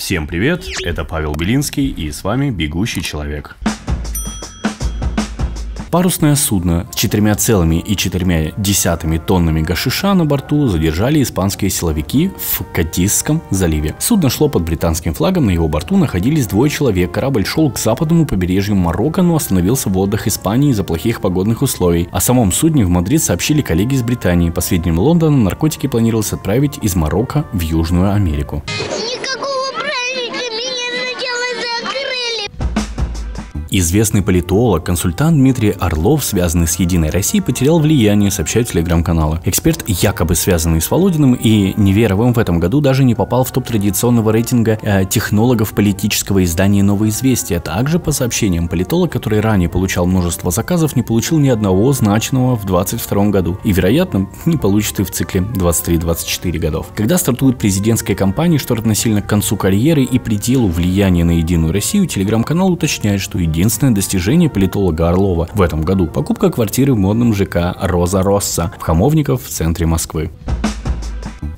Всем привет, это Павел Белинский и с вами «Бегущий человек». Парусное судно с 4,4 тоннами гашиша на борту задержали испанские силовики в Катисском заливе. Судно шло под британским флагом, на его борту находились двое человек. Корабль шел к западному побережью Марокко, но остановился в водах Испании из-за плохих погодных условий. О самом судне в Мадрид сообщили коллеги из Британии. По сведениям Лондона, наркотики планировалось отправить из Марокко в Южную Америку. Известный политолог, консультант Дмитрий Орлов, связанный с «Единой Россией», потерял влияние, сообщают телеграм-каналы. Эксперт, якобы связанный с Володиным и Неверовым, в этом году даже не попал в топ традиционного рейтинга э, технологов политического издания «Новое известие». Также, по сообщениям политолога, который ранее получал множество заказов, не получил ни одного значного в 2022 году. И, вероятно, не получит и в цикле 23-24 годов. Когда стартует президентская кампания, что равносильно к концу карьеры и пределу влияния на «Единую Россию», телеграм-канал уточняет, что «Единая единственное достижение политолога Орлова в этом году – покупка квартиры в модном ЖК «Роза Росса» в Хамовников в центре Москвы.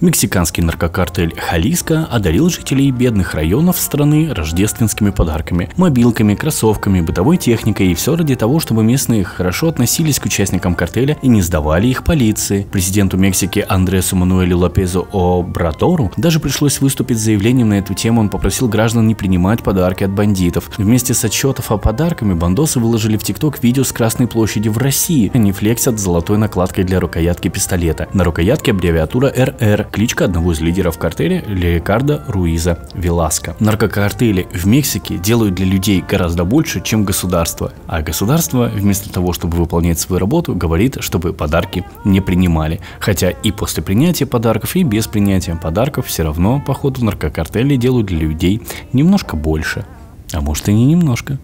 Мексиканский наркокартель Халиска одарил жителей бедных районов страны рождественскими подарками, мобилками, кроссовками, бытовой техникой и все ради того, чтобы местные хорошо относились к участникам картеля и не сдавали их полиции. Президенту Мексики Андресу Мануэлю Лопезу Обратору даже пришлось выступить с заявлением на эту тему. Он попросил граждан не принимать подарки от бандитов. Вместе с отчетов о подарками бандосы выложили в ТикТок видео с Красной площади в России. Они флексят золотой накладкой для рукоятки пистолета. На рукоятке аббревиатура РР кличка одного из лидеров картеля Рикардо Руиза Веласко. Наркокартели в Мексике делают для людей гораздо больше, чем государство. А государство, вместо того, чтобы выполнять свою работу, говорит, чтобы подарки не принимали. Хотя и после принятия подарков, и без принятия подарков все равно, походу, наркокартели делают для людей немножко больше. А может и не немножко.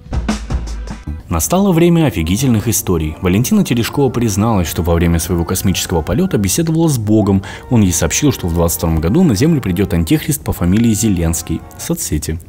Настало время офигительных историй. Валентина Терешкова призналась, что во время своего космического полета беседовала с Богом. Он ей сообщил, что в 22 году на Землю придет антихрист по фамилии Зеленский. Соцсети.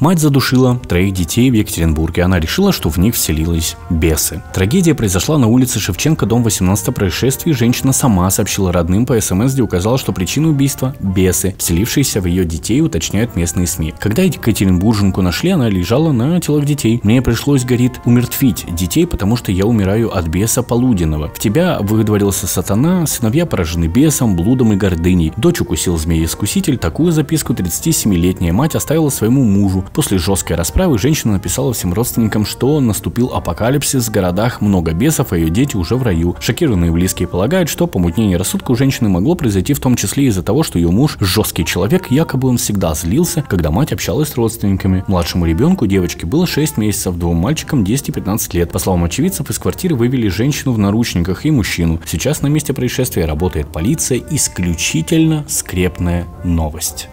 Мать задушила троих детей в Екатеринбурге. Она решила, что в них вселились бесы. Трагедия произошла на улице Шевченко, дом 18 происшествий. Женщина сама сообщила родным по СМС, где указала, что причина убийства – бесы, вселившиеся в ее детей, уточняют местные СМИ. Когда Екатеринбурженку нашли, она лежала на телах детей. Мне пришлось, говорит, умертвить детей, потому что я умираю от беса полуденного. В тебя выдворился сатана, сыновья поражены бесом, блудом и гордыней. Дочь укусил змея-искуситель. Такую записку 37-летняя мать оставила своему мужу. После жесткой расправы женщина написала всем родственникам, что наступил апокалипсис, в городах много бесов, а ее дети уже в раю. Шокированные близкие полагают, что помутнение рассудка у женщины могло произойти в том числе из-за того, что ее муж жесткий человек, якобы он всегда злился, когда мать общалась с родственниками. Младшему ребенку девочке было 6 месяцев, двум мальчикам 10 и 15 лет. По словам очевидцев, из квартиры вывели женщину в наручниках и мужчину. Сейчас на месте происшествия работает полиция. Исключительно скрепная новость.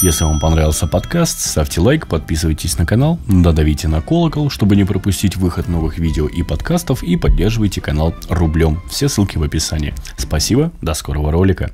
Если вам понравился подкаст, ставьте лайк, подписывайтесь на канал, додавите на колокол, чтобы не пропустить выход новых видео и подкастов и поддерживайте канал рублем. Все ссылки в описании. Спасибо, до скорого ролика.